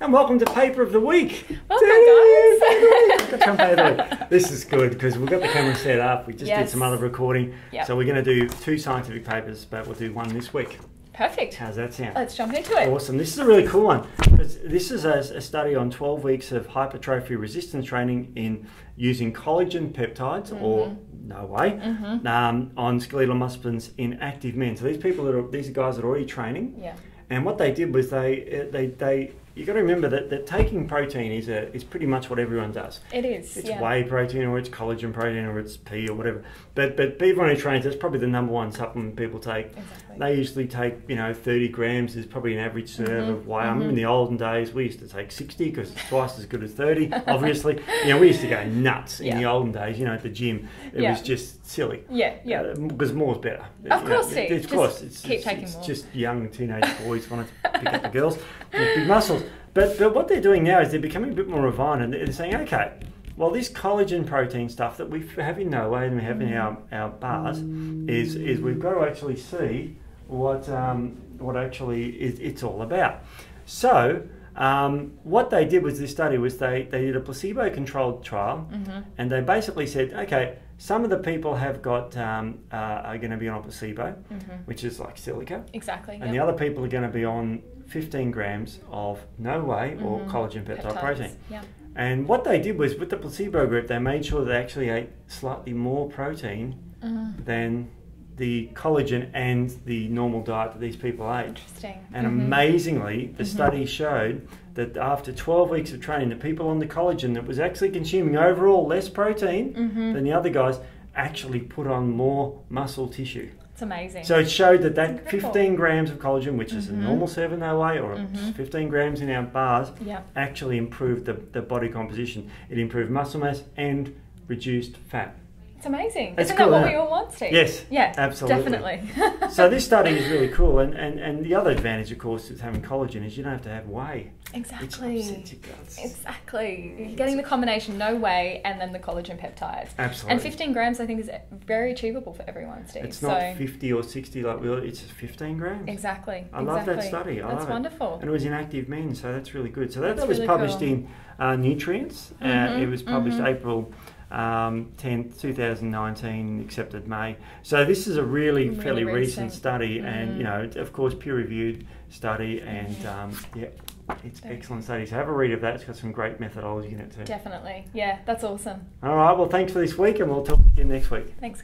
And welcome to Paper of the Week. Welcome, guys. this is good because we've got the camera set up. We just Yes. did some other recording. Yep. So we're going to do two scientific papers, but we'll do one this week. Perfect. How's that sound? Let's jump into it. Awesome. This is a really cool one. This is a, a study on 12 weeks of hypertrophy resistance training in using collagen peptides, or Mm-hmm. Noway, um, on skeletal muscles in active men. So these people that are these are guys that are already training, Yeah. and what they did was they they they you got to remember that, that taking protein is a is pretty much what everyone does. It is. It's yeah. whey protein or it's collagen protein or it's pea or whatever. But but everyone who trains, that's probably the number one supplement people take. Exactly. They usually take, you know, 30 grams is probably an average serve Mhm, of whey. I remember mhm. in the olden days, we used to take 60 because it's twice as good as 30, obviously. you know, we used to go nuts in Yeah. the olden days, you know, at the gym. It Yeah. was just silly. Yeah. Yeah. Uh, because more's better. Of You know, course, it- Steve. Of Just course. It's, keep it's, taking it's more. just young teenage boys want to pick up the girls big muscles. But, but what they're doing now is they're becoming a bit more refined and they're saying, okay, well, this collagen protein stuff that we have in Noway and we have in our, our bars is, is we've got to actually see what, um, what actually is, it's all about. So, um, what they did with this study was they, they did a placebo controlled trial Mm-hmm. and they basically said, okay, some of the people have got um, uh, are going to be on a placebo, Mm-hmm. which is like silica, Exactly. and the other people are going to be on 15 grams of Noway or Mhm. collagen peptide protein. Yeah. And what they did was with the placebo group, they made sure they actually ate slightly more protein Mhm. than the collagen and the normal diet that these people ate. Interesting. And Mhm. amazingly, the Mhm. study showed that after 12 weeks of training, the people on the collagen that was actually consuming overall less protein Mhm. than the other guys actually put on more muscle tissue. It's amazing. So it showed that that 15 grams of collagen, which is a Mhm. normal serving Noway, or Mhm. 15 grams in our bars, yeah. actually improved the, the body composition. It improved muscle mass and reduced fat. It's amazing. Isn't cool, that what we all want, Steve? Yes, Yeah. absolutely. Definitely. So this study is really cool, and, and, and the other advantage, of course, is having collagen is you don't have to have whey. Exactly. upsets your guts. Exactly. You're getting the combination Noway and then the collagen peptides. Absolutely. And 15 grams, I think, is very achievable for everyone, Steve. It's so not 50 or 60 like we it's 15 grams. exactly. I love that study. I That's love it. wonderful. And it was in active men, so that's really good. So that, That's that was really published cool. in uh, Nutrients. Uh, Mhm, it was published mhm. April um, 10th, 2019, accepted May. So this is a really, Really fairly recent, recent. study, and Mhm. you know, of course, peer-reviewed study, and um, yeah, it's Very excellent study. So have a read of that. It's got some great methodology in it too. Definitely. Yeah, that's awesome. All right. Well, thanks for this week, and we'll talk again next week. Thanks.